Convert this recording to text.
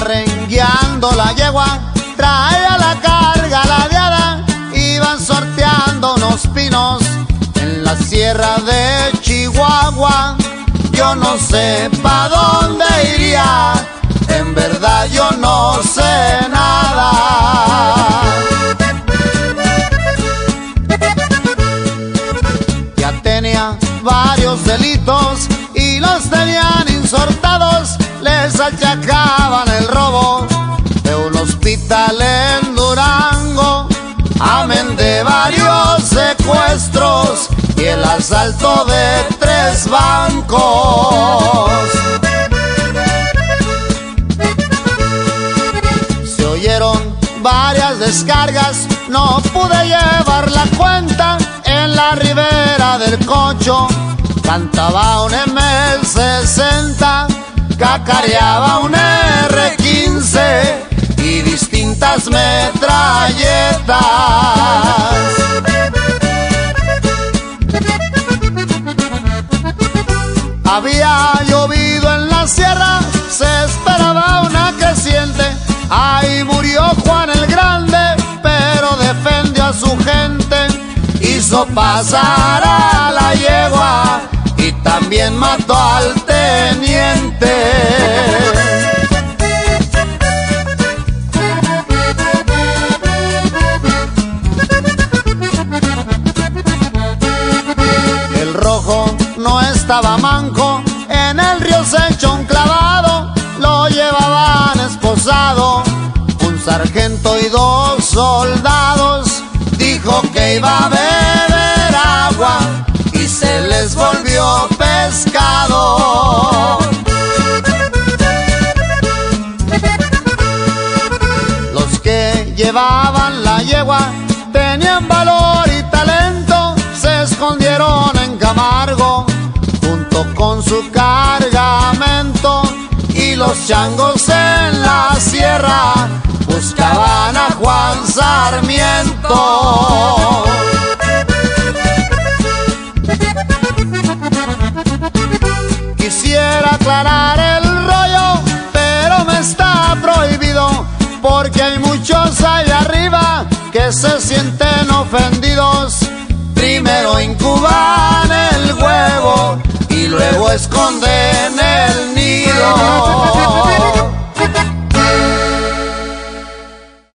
rengueando la yegua, traía la carga la ladeada, iban sorteando unos pinos en la sierra de Chihuahua. Yo no sé pa' dónde iría, en verdad yo no sé nada. Ya tenía varios delitos y los tenían insortados, les achacaban asalto de tres bancos. Se oyeron varias descargas, no pude llevar la cuenta en la ribera del cocho. Cantaba un M60, cacareaba un R15 y distintas metralletas. Había llovido en la sierra, se esperaba una creciente. Ahí murió Juan el Grande, pero defendió a su gente. Hizo pasar a la yegua estaba manco, en el río se echó un clavado, lo llevaban esposado, un sargento y dos soldados, dijo que iba a beber agua y se les volvió pescado. Los que llevaban la yegua tenían valor changos en la sierra buscaban a Juan Sarmiento. Quisiera aclarar el rollo, pero me está prohibido porque hay muchos allá arriba que se sienten ofendidos. Primero incuban el huevo y luego esconden.